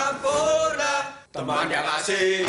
Sampurna, teman yang asing.